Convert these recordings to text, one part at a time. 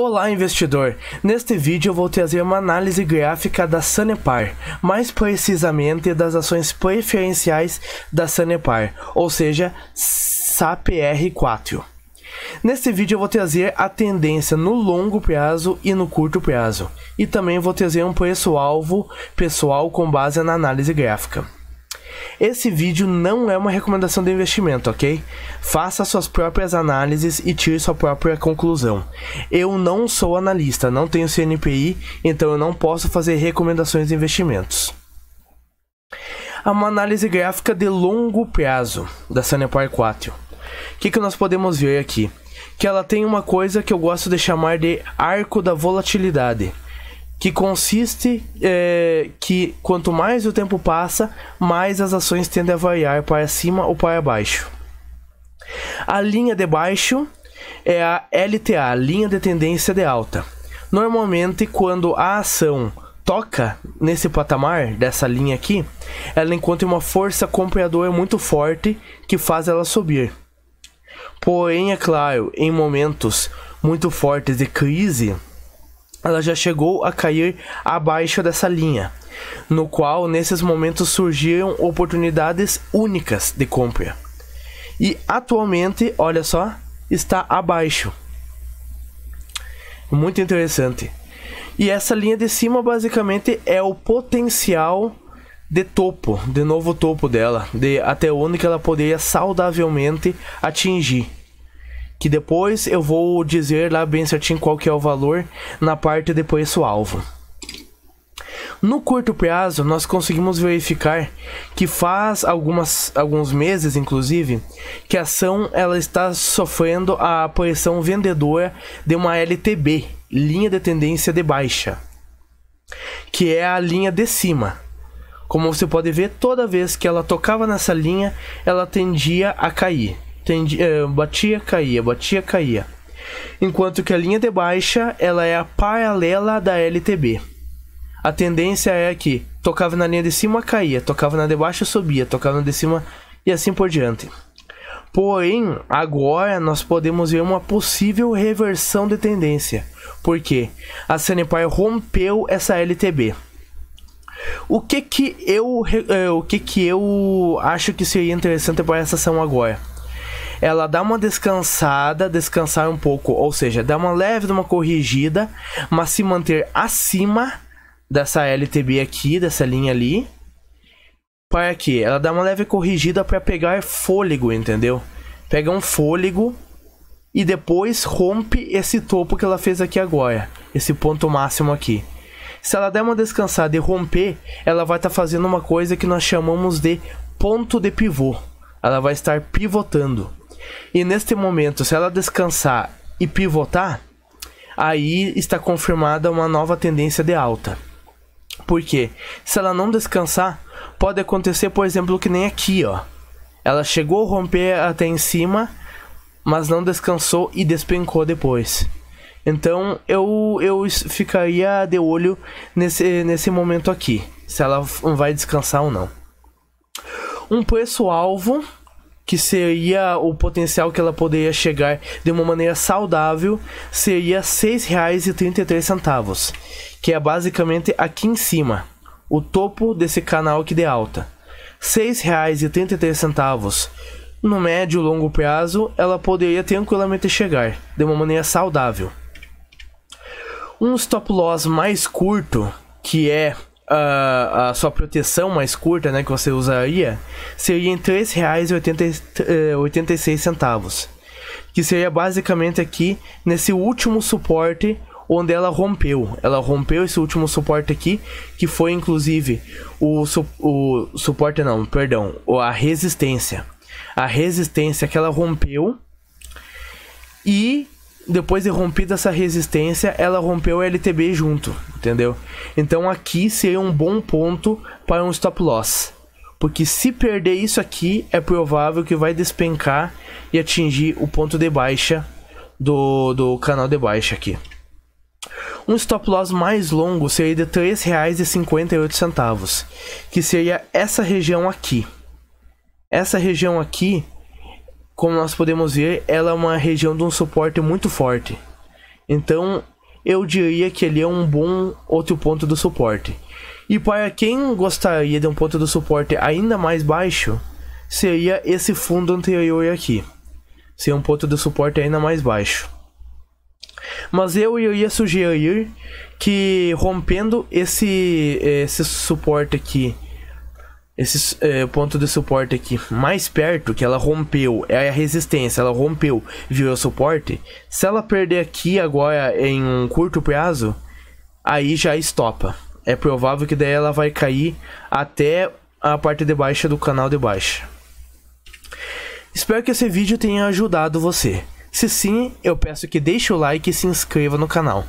Olá investidor, neste vídeo eu vou trazer uma análise gráfica da Sanepar, mais precisamente das ações preferenciais da Sanepar, ou seja, SAPR4. Neste vídeo eu vou trazer a tendência no longo prazo e no curto prazo, e também vou trazer um preço-alvo pessoal com base na análise gráfica. Esse vídeo não é uma recomendação de investimento, ok? Faça suas próprias análises e tire sua própria conclusão. Eu não sou analista, não tenho CNPI, então eu não posso fazer recomendações de investimentos. Uma análise gráfica de longo prazo da Sanepar 4. O que, que nós podemos ver aqui? Que ela tem uma coisa que eu gosto de chamar de arco da volatilidade que consiste é, que quanto mais o tempo passa, mais as ações tendem a variar para cima ou para baixo. A linha de baixo é a LTA, linha de tendência de alta. Normalmente, quando a ação toca nesse patamar dessa linha aqui, ela encontra uma força compradora muito forte que faz ela subir. Porém, é claro, em momentos muito fortes de crise, ela já chegou a cair abaixo dessa linha, no qual nesses momentos surgiram oportunidades únicas de compra. E atualmente, olha só, está abaixo. Muito interessante. E essa linha de cima basicamente é o potencial de topo, de novo topo dela, de até onde que ela poderia saudavelmente atingir que depois eu vou dizer lá bem certinho qual que é o valor na parte de preço-alvo. No curto prazo, nós conseguimos verificar que faz algumas, alguns meses, inclusive, que a ação ela está sofrendo a pressão vendedora de uma LTB, linha de tendência de baixa, que é a linha de cima. Como você pode ver, toda vez que ela tocava nessa linha, ela tendia a cair tendia, é, batia, caía, batia, caía. Enquanto que a linha de baixa ela é a paralela da LTB. A tendência é que tocava na linha de cima, caía, tocava na de baixo, subia, tocava na de cima e assim por diante. Porém, agora nós podemos ver uma possível reversão de tendência, porque a Sanepar rompeu essa LTB. O que que eu, é, o que que eu acho que seria interessante para essa ação agora? Ela dá uma descansada, descansar um pouco, ou seja, dá uma leve uma corrigida, mas se manter acima dessa LTB aqui, dessa linha ali. Para quê? Ela dá uma leve corrigida para pegar fôlego, entendeu? Pega um fôlego e depois rompe esse topo que ela fez aqui agora, esse ponto máximo aqui. Se ela der uma descansada e romper, ela vai estar tá fazendo uma coisa que nós chamamos de ponto de pivô. Ela vai estar pivotando. E neste momento, se ela descansar e pivotar, aí está confirmada uma nova tendência de alta. Porque se ela não descansar, pode acontecer, por exemplo, que nem aqui, ó. Ela chegou a romper até em cima, mas não descansou e despencou depois. Então eu, eu ficaria de olho nesse, nesse momento aqui, se ela vai descansar ou não. Um preço-alvo que seria o potencial que ela poderia chegar de uma maneira saudável, seria R$ 6,33, que é basicamente aqui em cima, o topo desse canal aqui de alta. R$ 6,33 no médio e longo prazo, ela poderia tranquilamente chegar de uma maneira saudável. Um stop loss mais curto, que é a, a sua proteção mais curta, né, que você usaria, seria em R$ 3,86, eh, que seria basicamente aqui nesse último suporte onde ela rompeu. Ela rompeu esse último suporte aqui, que foi inclusive o, su o suporte não, perdão, a resistência. A resistência que ela rompeu e depois de rompida essa resistência, ela rompeu o LTB junto, entendeu? Então aqui seria um bom ponto para um stop loss. Porque se perder isso aqui, é provável que vai despencar e atingir o ponto de baixa do, do canal de baixa aqui. Um stop loss mais longo seria de R$ 3,58, que seria essa região aqui. Essa região aqui como nós podemos ver, ela é uma região de um suporte muito forte. Então, eu diria que ele é um bom outro ponto do suporte. E para quem gostaria de um ponto do suporte ainda mais baixo, seria esse fundo anterior aqui. Seria um ponto do suporte ainda mais baixo. Mas eu iria sugerir que rompendo esse, esse suporte aqui, esse é, ponto de suporte aqui mais perto, que ela rompeu, é a resistência, ela rompeu, virou suporte. Se ela perder aqui agora em um curto prazo, aí já estopa. É provável que daí ela vai cair até a parte de baixo do canal de baixo. Espero que esse vídeo tenha ajudado você. Se sim, eu peço que deixe o like e se inscreva no canal.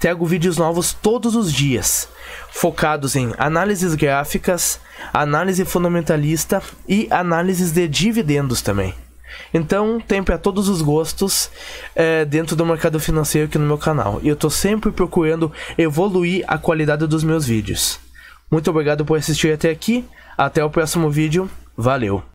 Trago vídeos novos todos os dias, focados em análises gráficas, análise fundamentalista e análises de dividendos também. Então, tem para todos os gostos é, dentro do mercado financeiro aqui no meu canal. E eu estou sempre procurando evoluir a qualidade dos meus vídeos. Muito obrigado por assistir até aqui. Até o próximo vídeo. Valeu!